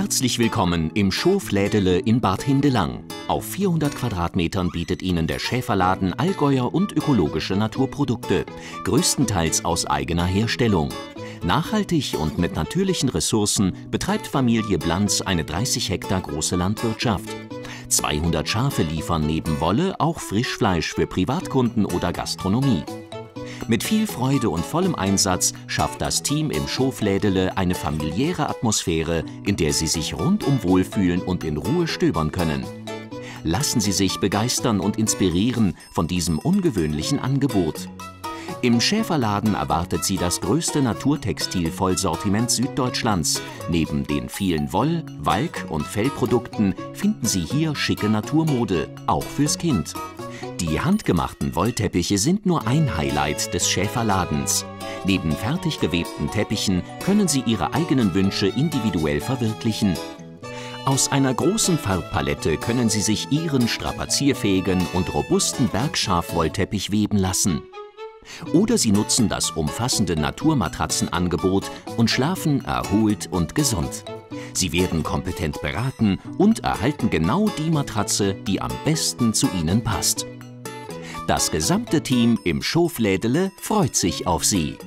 Herzlich willkommen im Schoflädele in Bad Hindelang. Auf 400 Quadratmetern bietet Ihnen der Schäferladen Allgäuer und ökologische Naturprodukte, größtenteils aus eigener Herstellung. Nachhaltig und mit natürlichen Ressourcen betreibt Familie Blanz eine 30 Hektar große Landwirtschaft. 200 Schafe liefern neben Wolle auch Frischfleisch für Privatkunden oder Gastronomie. Mit viel Freude und vollem Einsatz schafft das Team im Schoflädele eine familiäre Atmosphäre, in der Sie sich rundum wohlfühlen und in Ruhe stöbern können. Lassen Sie sich begeistern und inspirieren von diesem ungewöhnlichen Angebot. Im Schäferladen erwartet Sie das größte Naturtextil-Vollsortiment Süddeutschlands. Neben den vielen Woll-, Walk- und Fellprodukten finden Sie hier schicke Naturmode, auch fürs Kind. Die handgemachten Wollteppiche sind nur ein Highlight des Schäferladens. Neben fertig gewebten Teppichen können Sie Ihre eigenen Wünsche individuell verwirklichen. Aus einer großen Farbpalette können Sie sich Ihren strapazierfähigen und robusten Bergschafwollteppich weben lassen. Oder Sie nutzen das umfassende Naturmatratzenangebot und schlafen erholt und gesund. Sie werden kompetent beraten und erhalten genau die Matratze, die am besten zu Ihnen passt. Das gesamte Team im Schoflädele freut sich auf Sie.